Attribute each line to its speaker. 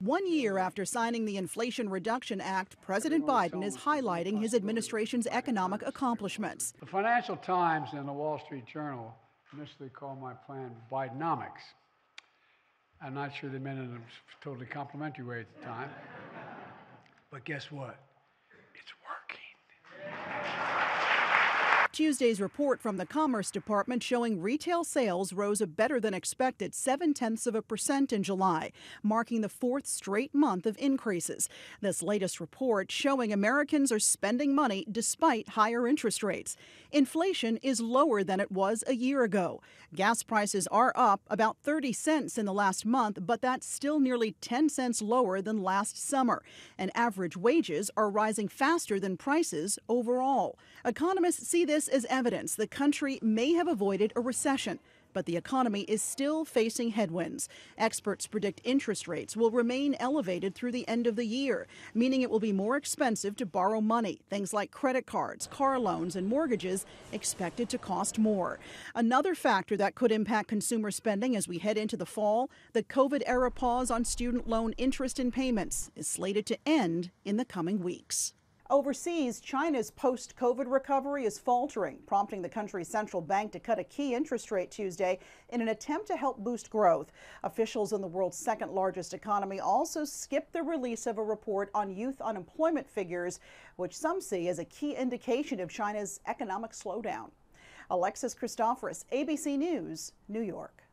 Speaker 1: One year after signing the Inflation Reduction Act, President Biden is highlighting his administration's economic accomplishments.
Speaker 2: The Financial Times and the Wall Street Journal initially called my plan Bidenomics. I'm not sure they meant it in a totally complimentary way at the time. But guess what? It's working.
Speaker 1: Tuesday's report from the Commerce Department showing retail sales rose a better than expected seven tenths of a percent in July, marking the fourth straight month of increases. This latest report showing Americans are spending money despite higher interest rates. Inflation is lower than it was a year ago. Gas prices are up about 30 cents in the last month, but that's still nearly 10 cents lower than last summer. And average wages are rising faster than prices overall. Economists see this as evidence the country may have avoided a recession. But the economy is still facing headwinds. Experts predict interest rates will remain elevated through the end of the year, meaning it will be more expensive to borrow money. Things like credit cards, car loans, and mortgages expected to cost more. Another factor that could impact consumer spending as we head into the fall the COVID era pause on student loan interest and payments is slated to end in the coming weeks. Overseas, China's post COVID recovery is faltering, prompting the country's central bank to cut a key interest rate Tuesday in an attempt to help boost growth. Officials in the world's second largest economy also skipped the release of a report on youth unemployment figures, which some see as a key indication of China's economic slowdown. Alexis Christoforous, ABC News, New York.